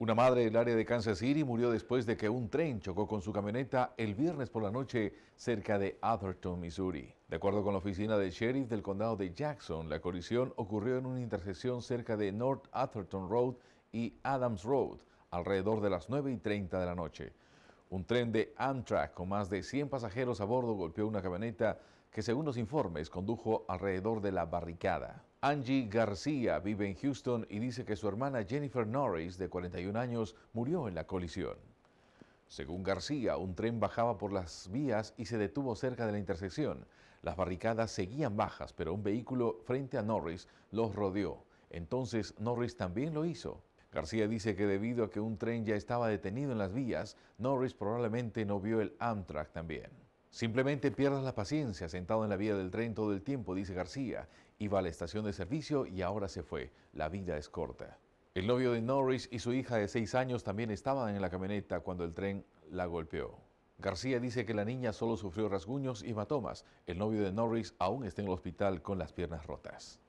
Una madre del área de Kansas City murió después de que un tren chocó con su camioneta el viernes por la noche cerca de Atherton, Missouri. De acuerdo con la oficina del sheriff del condado de Jackson, la colisión ocurrió en una intersección cerca de North Atherton Road y Adams Road, alrededor de las 9 y 30 de la noche. Un tren de Amtrak con más de 100 pasajeros a bordo golpeó una camioneta que según los informes condujo alrededor de la barricada. Angie García vive en Houston y dice que su hermana Jennifer Norris, de 41 años, murió en la colisión. Según García, un tren bajaba por las vías y se detuvo cerca de la intersección. Las barricadas seguían bajas, pero un vehículo frente a Norris los rodeó. Entonces Norris también lo hizo. García dice que debido a que un tren ya estaba detenido en las vías, Norris probablemente no vio el Amtrak también. Simplemente pierdas la paciencia sentado en la vía del tren todo el tiempo, dice García. Iba a la estación de servicio y ahora se fue. La vida es corta. El novio de Norris y su hija de seis años también estaban en la camioneta cuando el tren la golpeó. García dice que la niña solo sufrió rasguños y hematomas. El novio de Norris aún está en el hospital con las piernas rotas.